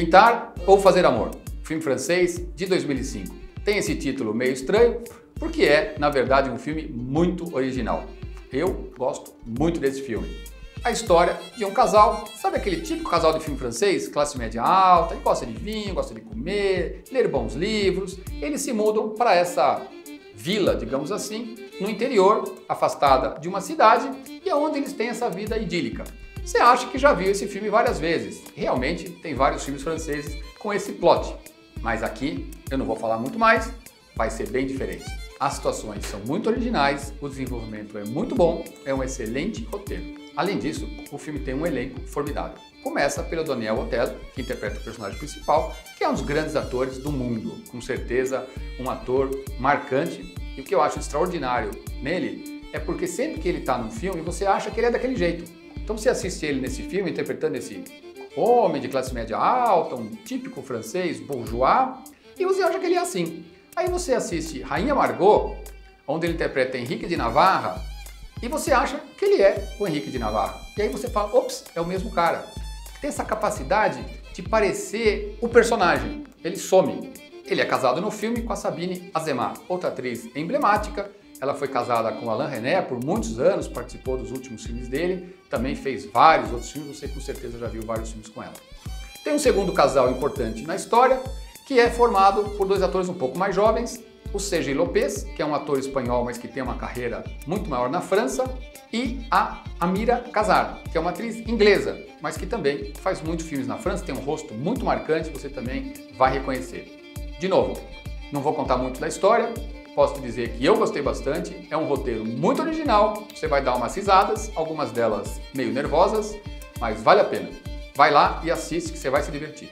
Pintar ou Fazer Amor, filme francês de 2005. Tem esse título meio estranho porque é, na verdade, um filme muito original. Eu gosto muito desse filme. A história de um casal, sabe aquele típico casal de filme francês, classe média alta, que gosta de vinho, gosta de comer, ler bons livros. Eles se mudam para essa vila, digamos assim, no interior, afastada de uma cidade, e é onde eles têm essa vida idílica. Você acha que já viu esse filme várias vezes. Realmente tem vários filmes franceses com esse plot. Mas aqui eu não vou falar muito mais, vai ser bem diferente. As situações são muito originais, o desenvolvimento é muito bom, é um excelente roteiro. Além disso, o filme tem um elenco formidável. Começa pelo Daniel Otelo, que interpreta o personagem principal, que é um dos grandes atores do mundo, com certeza um ator marcante. E o que eu acho extraordinário nele é porque sempre que ele está num filme, você acha que ele é daquele jeito. Então você assiste ele nesse filme interpretando esse homem de classe média alta, um típico francês bourgeois, e você acha que ele é assim. Aí você assiste Rainha Margot, onde ele interpreta Henrique de Navarra, e você acha que ele é o Henrique de Navarra. E aí você fala, ops, é o mesmo cara. Tem essa capacidade de parecer o personagem. Ele some. Ele é casado no filme com a Sabine Azemar, outra atriz emblemática, ela foi casada com Alain René por muitos anos, participou dos últimos filmes dele, também fez vários outros filmes, você com certeza já viu vários filmes com ela. Tem um segundo casal importante na história, que é formado por dois atores um pouco mais jovens, o Sergi Lopez, que é um ator espanhol, mas que tem uma carreira muito maior na França, e a Amira Casar, que é uma atriz inglesa, mas que também faz muitos filmes na França, tem um rosto muito marcante, você também vai reconhecer. De novo, não vou contar muito da história, posso te dizer que eu gostei bastante. É um roteiro muito original, você vai dar umas risadas, algumas delas meio nervosas, mas vale a pena. Vai lá e assiste que você vai se divertir.